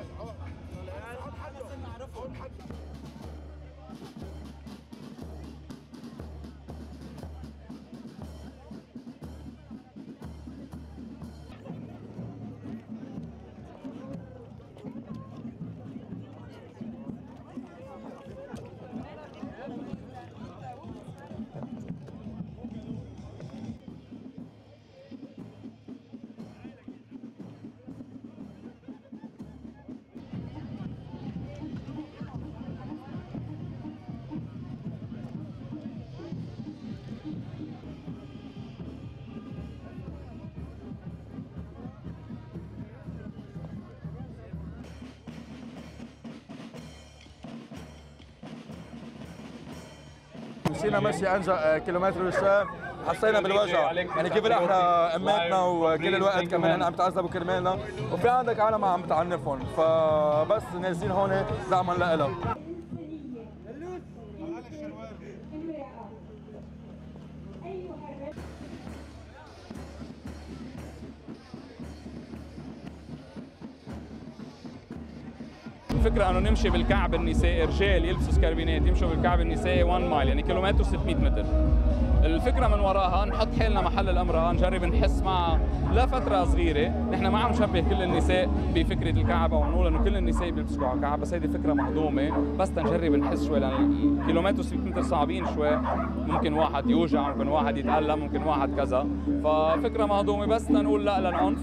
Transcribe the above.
حاجة اهو حد نعرفه حد مشينا مشي انجا كيلومتر والشام حسينا بالوجع. يعني كيف إحنا اماتنا وكل الوقت كمان عم تعذبوا كرمالنا وفي عندك عالم عم بتعنفهم. فبس نازلين هون دعما لها الفكرة أنه نمشي بالكعب النسائي رجال يلبسوا سكربينات يمشوا بالكعب النسائي 1 مايل يعني كيلومتر 600 متر. الفكرة من وراها نحط حالنا محل الامراه نجرب نحس معها لفتره صغيرة نحن ما عم نشبه كل النساء بفكرة الكعب أو نقول إنه كل النساء بيلبسوا كعب بس هيدي فكرة مهضومة. بس تنجرب نحس شوي لأن الكيلومتر 600 متر صعبين شوي. ممكن واحد يوجع ممكن واحد يتألم ممكن واحد كذا. ففكرة مهضومة بس تنقول لا للعنف.